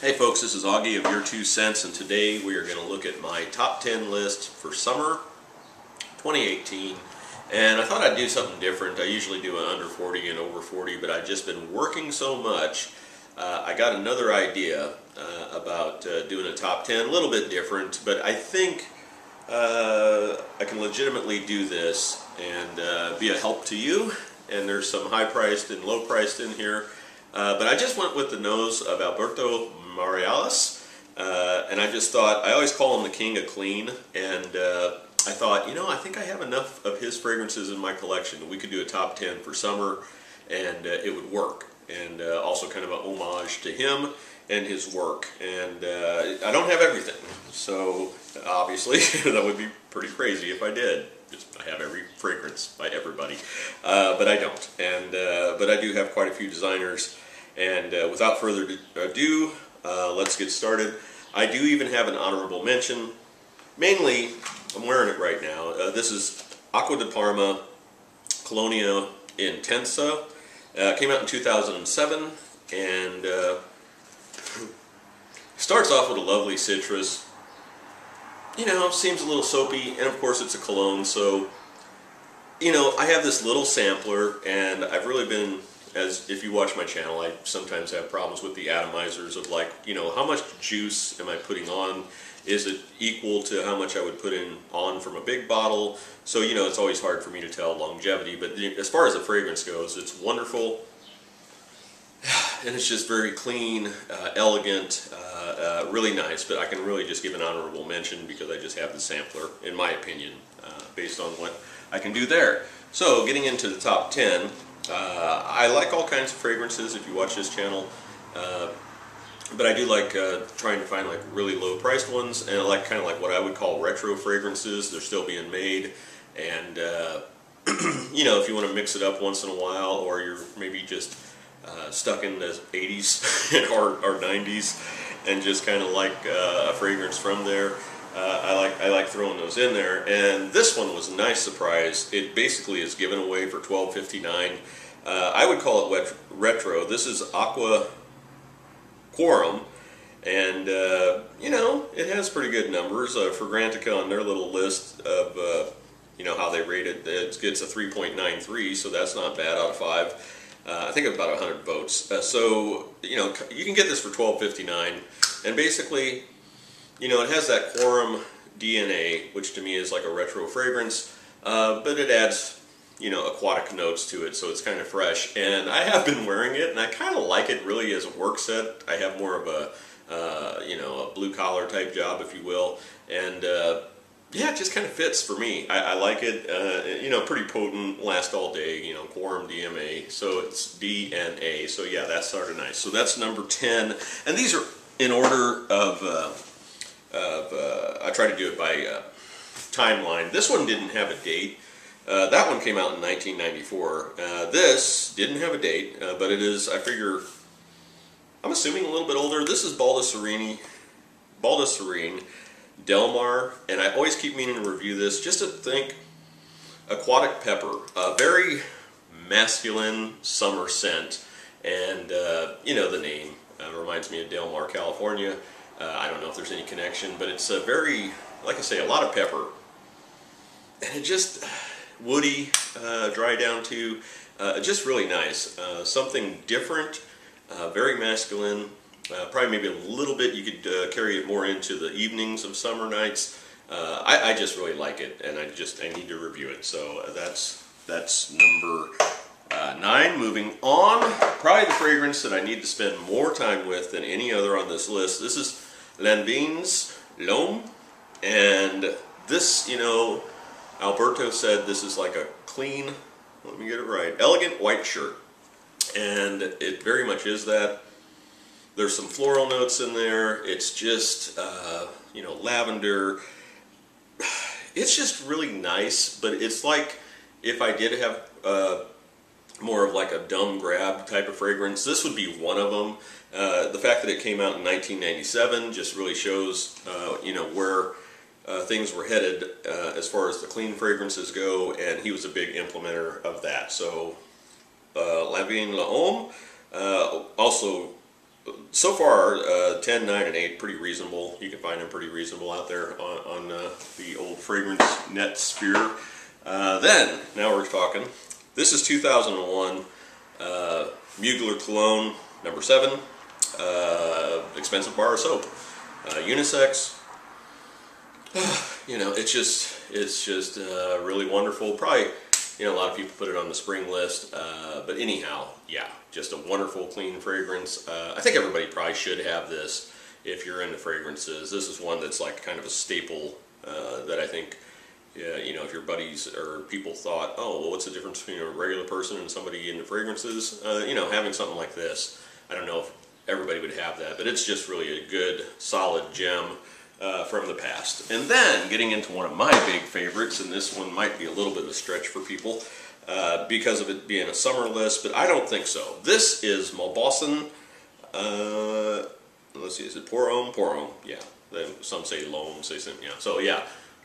Hey folks, this is Augie of Your Two Scents, and today we are going to look at my top 10 list for summer 2018. And I thought I'd do something different. I usually do an under 40 and over 40, but I've just been working so much. Uh, I got another idea uh, about uh, doing a top 10, a little bit different, but I think uh, I can legitimately do this and uh, be a help to you. And there's some high priced and low priced in here. Uh, but I just went with the nose of Alberto Morillas, uh, and I just thought, I always call him the king of clean, and uh, I thought, you know, I think I have enough of his fragrances in my collection. We could do a top 10 for summer, and uh, it would work. And uh, also kind of a homage to him and his work. And uh, I don't have everything, so obviously that would be pretty crazy if I did. Just, I have every fragrance by everybody, uh, but I don't. And but I do have quite a few designers. And without further ado, uh, let's get started. I do even have an honorable mention. Mainly, I'm wearing it right now. Uh, this is Acqua di Parma Colonia Intensa. Uh, came out in 2007 and uh, starts off with a lovely citrus. You know, seems a little soapy, and of course it's a cologne, so you know, I have this little sampler, and I've really been as if you watch my channel, I sometimes have problems with the atomizers of like, you know, how much juice am I putting on? Is it equal to how much I would put in on from a big bottle? So, you know, it's always hard for me to tell longevity, but as far as the fragrance goes, it's wonderful. And it's just very clean, uh, elegant, uh, uh, really nice, but I can really just give an honorable mention because I just have the sampler, in my opinion, uh, based on what I can do there. So, getting into the top 10, uh, I like all kinds of fragrances if you watch this channel, uh, but I do like uh, trying to find like really low priced ones and I like kind of like what I would call retro fragrances. They're still being made and uh, you know if you want to mix it up once in a while or you're maybe just uh, stuck in the 80s or, or 90s and just kind of like uh, a fragrance from there. Uh, I like I like throwing those in there, and this one was a nice surprise. It basically is given away for twelve fifty nine. Uh, I would call it retro. This is Aqua Quorum, and uh, you know it has pretty good numbers. Uh, Fragrantica on their little list of uh, you know how they rate it, it gets a 3.93, so that's not bad out of five. Uh, I think about 100 votes. Uh, so you know you can get this for 12.59, and basically, you know it has that Quorum DNA, which to me is like a retro fragrance, uh, but it adds you know, aquatic notes to it, so it's kind of fresh. And I have been wearing it, and I kind of like it really as a work set. I have more of a, uh, you know, a blue collar type job, if you will. And uh, yeah, it just kind of fits for me. I, I like it, uh, you know, pretty potent, last all day, you know, quorum DMA. So it's DNA. So yeah, that's sort of nice. So that's number 10. And these are in order of, uh, of uh, I try to do it by uh, timeline. This one didn't have a date. Uh, that one came out in 1994. Uh, this didn't have a date, uh, but it is, I figure, I'm assuming a little bit older. This is Baldessarini, Baldessarine, Del Mar, and I always keep meaning to review this just to think aquatic pepper, a very masculine summer scent, and uh, you know the name uh, reminds me of Del Mar, California. I don't know if there's any connection, but it's a very, like I say, a lot of pepper, and it just woody, uh, dry down to, uh, just really nice. Uh, something different, uh, very masculine, uh, probably maybe a little bit, you could uh, carry it more into the evenings of summer nights. I, I, just really like it, and I just, I need to review it. So that's, that's number nine. Moving on, probably the fragrance that I need to spend more time with than any other on this list. This is Lanvin's L'Homme, and this, you know, Alberto said this is like a clean, let me get it right, elegant white shirt. And it very much is that. There's some floral notes in there. It's just, uh, you know, lavender. It's just really nice, but it's like if I did have uh, of like a dumb grab type of fragrance, this would be one of them. Uh, the fact that it came out in 1997 just really shows, uh, you know, where uh, things were headed uh, as far as the clean fragrances go, and he was a big implementer of that. So, uh, Lanvin L'Homme, uh, also so far, uh, 10, 9, and 8, pretty reasonable. You can find them pretty reasonable out there on, on the old fragrance net sphere. Then, now we're talking. This is 2001 uh, Mugler Cologne number 7, uh, expensive bar of soap. Uh, unisex. you know, it's just, it's just uh, really wonderful. Probably, you know, a lot of people put it on the spring list. but anyhow, yeah, just a wonderful, clean fragrance. Uh, I think everybody probably should have this if you're into fragrances. This is one that's like kind of a staple uh, that I think, yeah, you know, if your buddies or people thought, oh, well, what's the difference between a regular person and somebody into fragrances? Uh, you know, having something like this, I don't know if everybody would have that, but it's just really a good, solid gem. Uh, from the past. And then getting into one of my big favorites, and this one might be a little bit of a stretch for people, uh, because of it being a summer list, but I don't think so. This is Mauboussin. Uh, let's see, is it? Pour Homme, yeah. Some say Loam, say some, yeah. So yeah,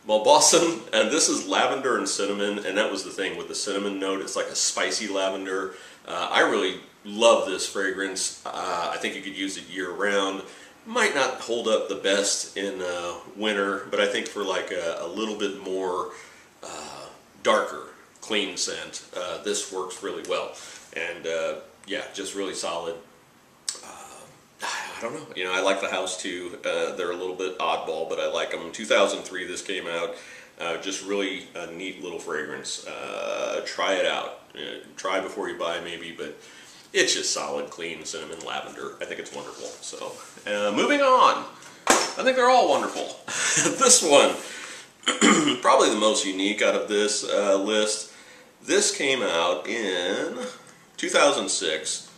Mauboussin, and this is lavender and cinnamon, and that was the thing with the cinnamon note. It's like a spicy lavender. Uh, I really love this fragrance. Uh, I think you could use it year round. Might not hold up the best in uh, winter, but I think for like a, a little bit more uh, darker clean scent. Uh, this works really well. And uh, yeah, just really solid. Uh, I don't know. You know, I like the house too. Uh, they're a little bit oddball, but I like them. 2003 this came out. Uh, just really a neat little fragrance. Uh, try it out. try before you buy maybe, but it's just solid, clean cinnamon lavender. I think it's wonderful. So moving on. I think they're all wonderful. this one, probably the most unique out of this list. This came out in 2006.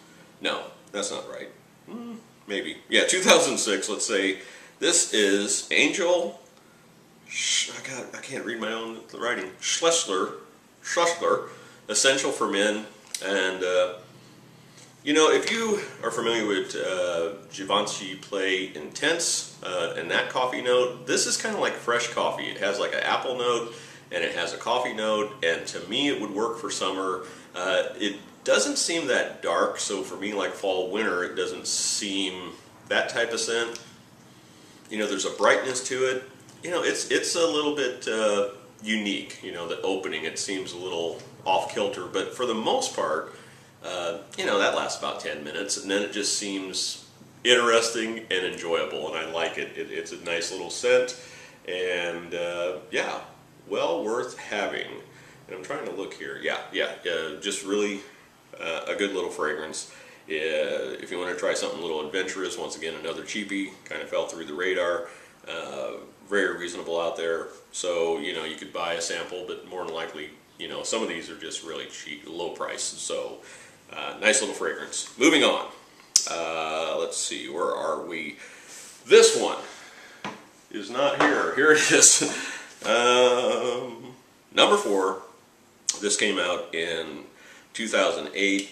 No, that's not right. Hmm, maybe. Yeah, 2006, let's say. This is Angel, I, got, I can't read my own writing, Schlesler, Schlesler, Essential for Men. And, uh, you know, if you are familiar with uh, Givenchy Play Intense uh, and that coffee note, this is kind of like fresh coffee. It has like an apple note and it has a coffee note and to me it would work for summer. Uh, it doesn't seem that dark so for me like fall winter it doesn't seem that type of scent. You know there's a brightness to it. You know it's it's a little bit uh, unique. You know the opening it seems a little off kilter but for the most part uh, you know that lasts about 10 minutes and then it just seems interesting and enjoyable and I like it. it it's a nice little scent and uh, yeah well worth having. And I'm trying to look here. Yeah, yeah, uh, just really uh, a good little fragrance. Uh, if you want to try something a little adventurous, once again, another cheapie, kind of fell through the radar. Uh, very reasonable out there. So, you know, you could buy a sample, but more than likely, you know, some of these are just really cheap, low price. So, uh, nice little fragrance. Moving on. Uh, let's see, where are we? This one is not here. Here it is. Um, number four, this came out in 2008.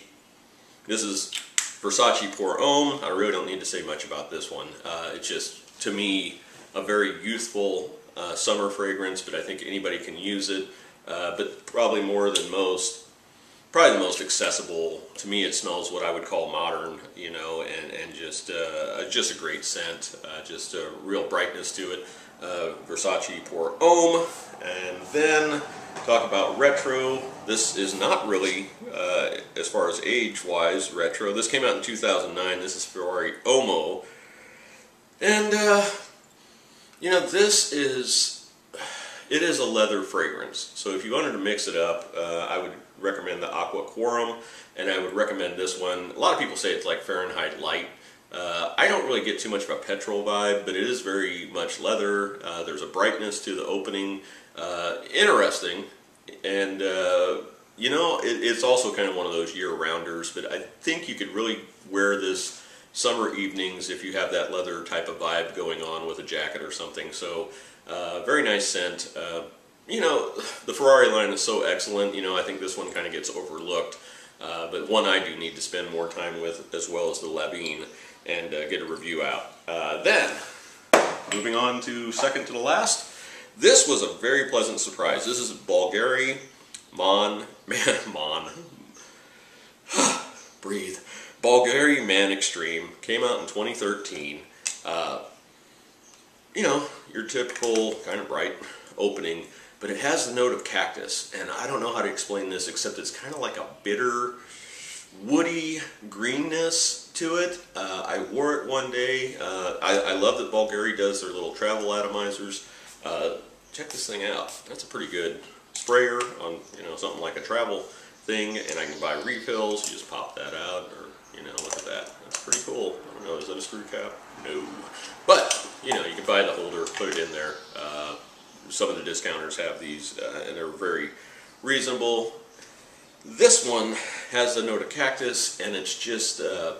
This is Versace Pour Homme. I really don't need to say much about this one. Uh, it's just, to me, a very youthful uh, summer fragrance, but I think anybody can use it. Uh, but probably more than most, probably the most accessible. To me, it smells what I would call modern, you know, and, and just, uh, just a great scent, uh, just a real brightness to it uh, Versace Pour Homme, and then talk about retro. This is not really, uh, as far as age-wise, retro. This came out in 2009. This is Ferrari Uomo. And, uh, you know, this is, it is a leather fragrance. So if you wanted to mix it up, uh, I would recommend the Aqua Quorum, and I would recommend this one. A lot of people say it's like Fahrenheit Light. Uh, I don't really get too much of a petrol vibe, but it is very much leather. Uh, there's a brightness to the opening. Uh, interesting. And, uh, you know, it, it's also kind of one of those year-rounders, but I think you could really wear this summer evenings if you have that leather type of vibe going on with a jacket or something. So, uh, very nice scent. Uh, you know, the Ferrari line is so excellent. You know, I think this one kind of gets overlooked. but one I do need to spend more time with as well as the Lanvin and uh, get a review out. Uh, then, moving on to second to the last, this was a very pleasant surprise. This is Bulgari Mon, man, Mon, breathe, Bulgari Man Extreme came out in 2013. Uh, you know, your typical kind of bright opening, but it has the note of cactus, and I don't know how to explain this except it's kind of like a bitter, woody greenness to it. Uh, I wore it one day. Uh, I, I, love that Bulgari does their little travel atomizers. Uh, check this thing out. That's a pretty good sprayer on you know something like a travel thing, and I can buy refills. You just pop that out, or you know, look at that. That's pretty cool. I don't know, is that a screw cap? No. But, you know, you can buy the holder, put it in there. Uh, some of the discounters have these, uh, and they're very reasonable. This one has the note of cactus, and it's just, uh,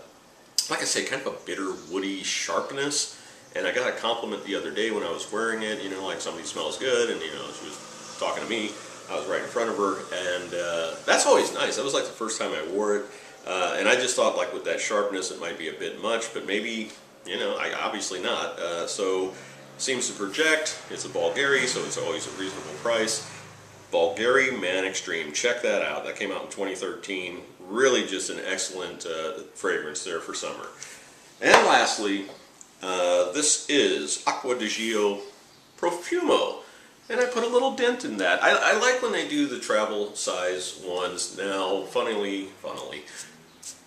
like I say, kind of a bitter, woody sharpness. And I got a compliment the other day when I was wearing it, you know, like somebody smells good, and, you know, she was talking to me. I was right in front of her, and uh, that's always nice. That was like the first time I wore it. Uh, and I just thought like with that sharpness it might be a bit much, but maybe, you know, I, obviously not. Uh, so seems to project, it's a Bulgari, so it's always a reasonable price. Bulgari Man Extreme, check that out. That came out in 2013. Really just an excellent uh, fragrance there for summer. And lastly, uh, this is Acqua di Gio Profumo. And I put a little dent in that. I, I, like when they do the travel size ones. Now, funnily, funnily,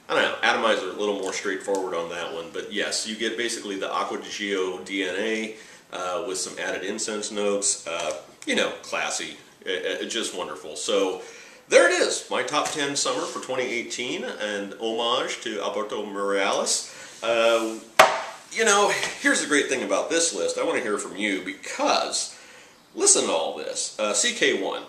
I don't know, atomizer a little more straightforward on that one, but yes, you get basically the Acqua di Gio DNA uh, with some added incense notes. Uh, you know, classy, it, it, just wonderful. So there it is, my top 10 summer for 2018, and homage to Alberto Morillas. Uh, you know, here's the great thing about this list. I want to hear from you because listen to all this. Uh, CK1,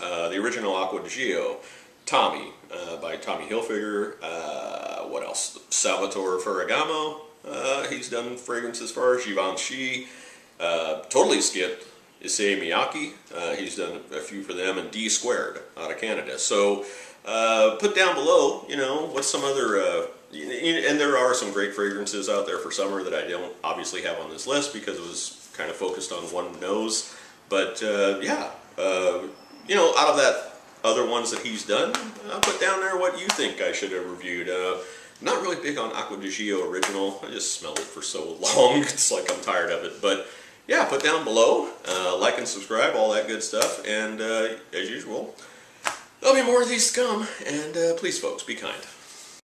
uh, the original Acqua di Gio, Tommy uh, by Tommy Hilfiger. Uh, what else? Salvatore Ferragamo. Uh, he's done fragrances for us. Givenchy. Uh, totally skipped Issey Miyake. Uh, he's done a few for them. And D Squared out of Canada. So uh, put down below, you know, what's some other... and there are some great fragrances out there for summer that I don't obviously have on this list because it was kind of focused on one nose. But yeah, you know, out of that other ones that he's done, uh, put down there what you think I should have reviewed. Uh, not really big on Acqua di Gio original. I just smelled it for so long. it's like I'm tired of it. But yeah, put down below, uh, like and subscribe, all that good stuff. And uh, as usual, there'll be more of these scum. And uh, please, folks, be kind.